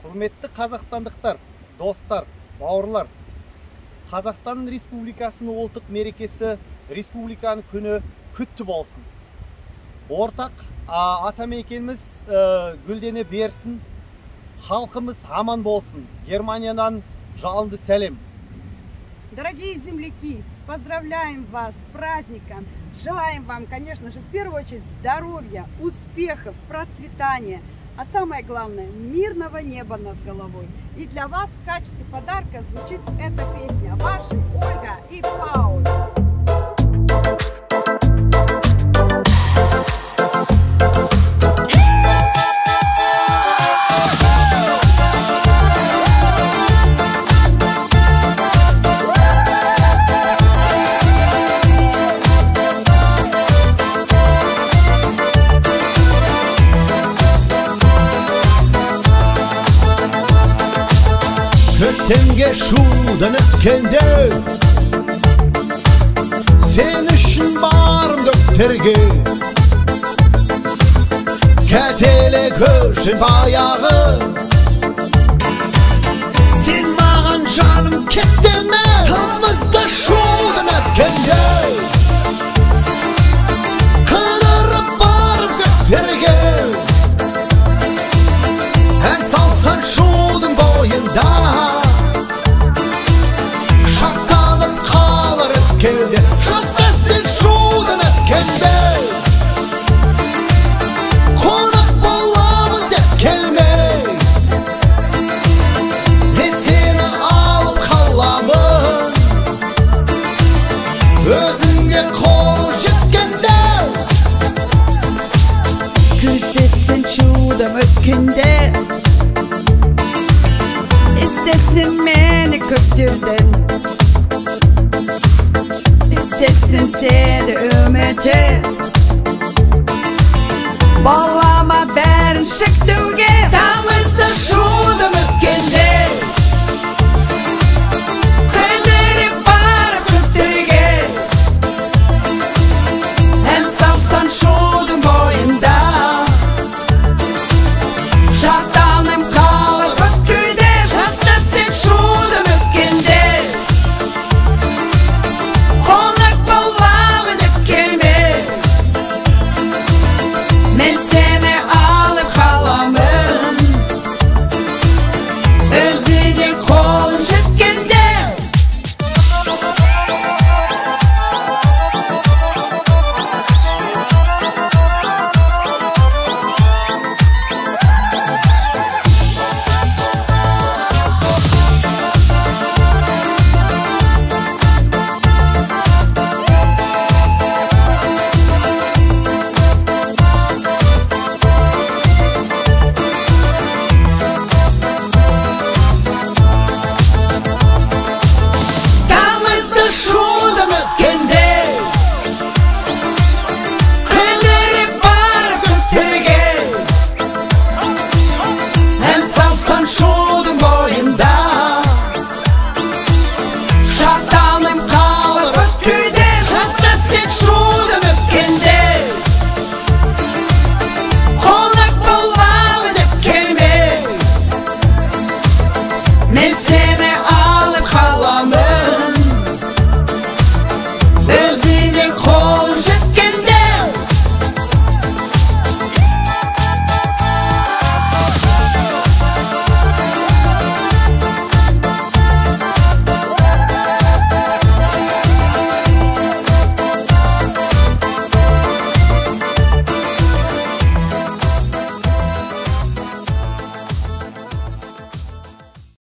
құрметті қазақстандықтар достар бауырлар. Қазақстан республикасының ұлттық мерекесі республиканың күні күтті болсын. Ортақ а, атамекеніміз ә, гүлдене берсін. Халқымыз аман болсын. Германиядан жалынды сәлем. Дорогие земляки, поздравляем вас с праздником. Желаем вам, конечно же, в первую очередь здоровья, успехов, процветания. А самое главное, мирного неба над головой. И для вас в качестве подарка звучит эта песня. Ваши Ольга и Пауль. Kemgeşudan etkende Sen işin barım dökterge Ketele köşe bayağı Sen bağın canım ketdeme өзіңе қол жеткенде Күздесін чудом өткенде İstesin beni köktürden İstesin seni ümidi Bağlama ben şıktüge